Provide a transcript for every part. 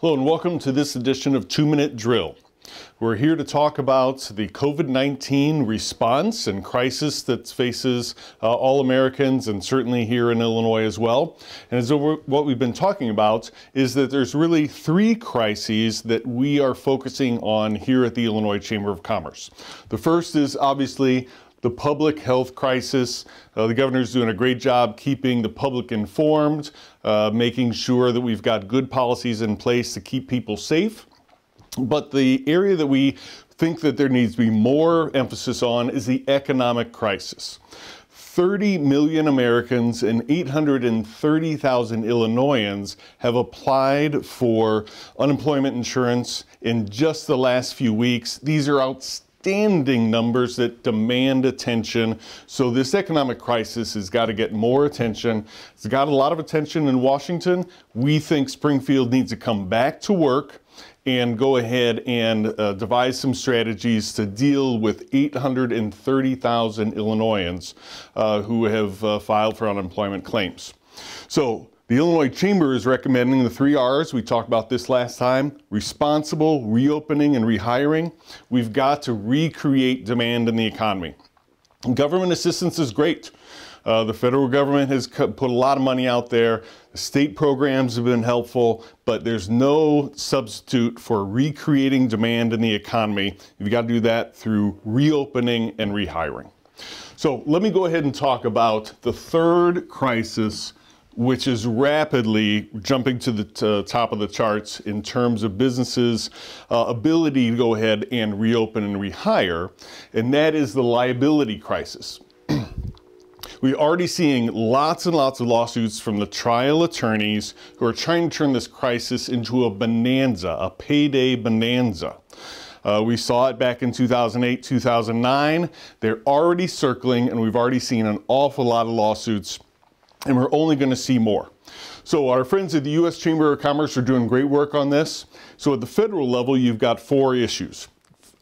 Hello and welcome to this edition of Two Minute Drill. We're here to talk about the COVID 19 response and crisis that faces uh, all Americans and certainly here in Illinois as well. And as what we've been talking about is that there's really three crises that we are focusing on here at the Illinois Chamber of Commerce. The first is obviously the public health crisis. Uh, the governor's doing a great job keeping the public informed, uh, making sure that we've got good policies in place to keep people safe. But the area that we think that there needs to be more emphasis on is the economic crisis. 30 million Americans and 830,000 Illinoisans have applied for unemployment insurance in just the last few weeks. These are outstanding standing numbers that demand attention. So this economic crisis has got to get more attention. It's got a lot of attention in Washington. We think Springfield needs to come back to work and go ahead and uh, devise some strategies to deal with 830,000 Illinoisans uh, who have uh, filed for unemployment claims. So the Illinois Chamber is recommending the three R's. We talked about this last time responsible, reopening, and rehiring. We've got to recreate demand in the economy. Government assistance is great. Uh, the federal government has put a lot of money out there. The state programs have been helpful, but there's no substitute for recreating demand in the economy. You've got to do that through reopening and rehiring. So let me go ahead and talk about the third crisis which is rapidly jumping to the top of the charts in terms of businesses' uh, ability to go ahead and reopen and rehire, and that is the liability crisis. We're already seeing lots and lots of lawsuits from the trial attorneys who are trying to turn this crisis into a bonanza, a payday bonanza. Uh, we saw it back in 2008, 2009. They're already circling, and we've already seen an awful lot of lawsuits and we're only going to see more. So our friends at the U.S. Chamber of Commerce are doing great work on this. So at the federal level, you've got four issues.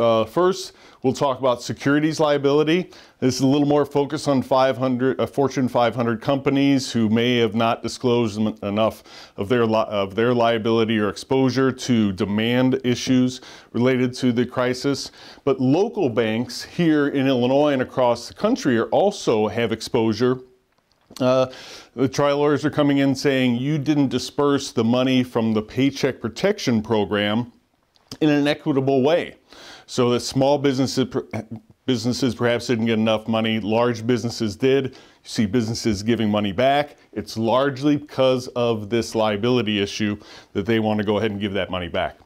Uh, first, we'll talk about securities liability. This is a little more focused on 500 uh, Fortune 500 companies who may have not disclosed enough of their of their liability or exposure to demand issues related to the crisis. But local banks here in Illinois and across the country are also have exposure uh, the trial lawyers are coming in saying you didn't disperse the money from the Paycheck Protection Program in an equitable way. So that small businesses, businesses perhaps didn't get enough money, large businesses did. You see businesses giving money back. It's largely because of this liability issue that they want to go ahead and give that money back.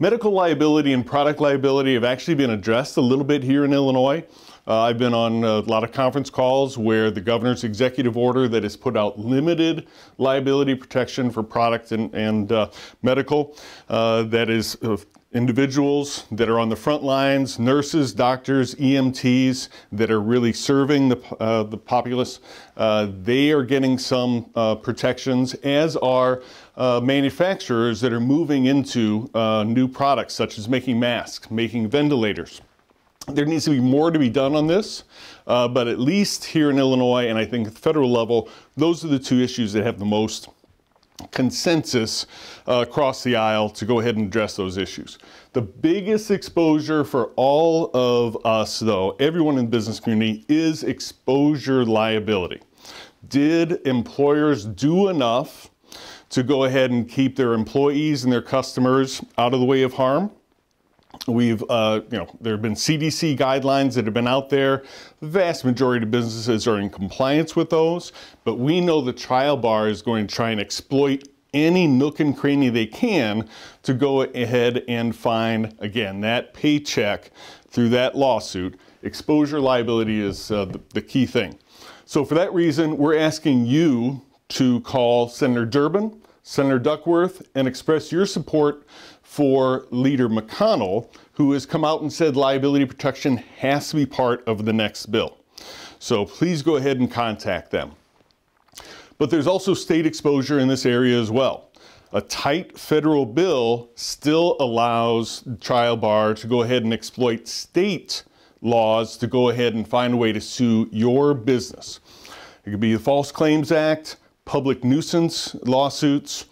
Medical liability and product liability have actually been addressed a little bit here in Illinois. Uh, I've been on a lot of conference calls where the governor's executive order that has put out limited liability protection for product and, and uh, medical, uh, that is uh, individuals that are on the front lines, nurses, doctors, EMTs that are really serving the, uh, the populace, uh, they are getting some uh, protections, as are uh, manufacturers that are moving into new products such as making masks, making ventilators. There needs to be more to be done on this, uh, but at least here in Illinois, and I think at the federal level, those are the two issues that have the most consensus uh, across the aisle to go ahead and address those issues. The biggest exposure for all of us, though, everyone in the business community, is exposure liability. Did employers do enough to go ahead and keep their employees and their customers out of the way of harm? We've, uh, you know, there have been CDC guidelines that have been out there. The vast majority of businesses are in compliance with those, but we know the trial bar is going to try and exploit any nook and cranny they can to go ahead and find, again, that paycheck through that lawsuit. Exposure liability is uh, the, the key thing. So for that reason, we're asking you to call Senator Durbin, Senator Duckworth, and express your support for Leader McConnell, who has come out and said liability protection has to be part of the next bill. So please go ahead and contact them. But there's also state exposure in this area as well. A tight federal bill still allows trial bar to go ahead and exploit state laws to go ahead and find a way to sue your business. It could be the False Claims Act, public nuisance lawsuits,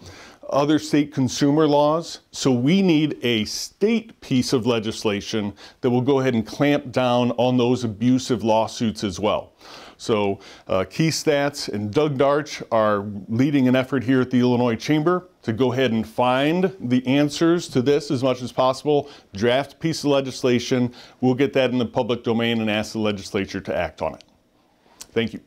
other state consumer laws. So we need a state piece of legislation that will go ahead and clamp down on those abusive lawsuits as well. So uh, Keith Staats and Doug Darch are leading an effort here at the Illinois Chamber to go ahead and find the answers to this as much as possible, draft a piece of legislation. We'll get that in the public domain and ask the legislature to act on it. Thank you.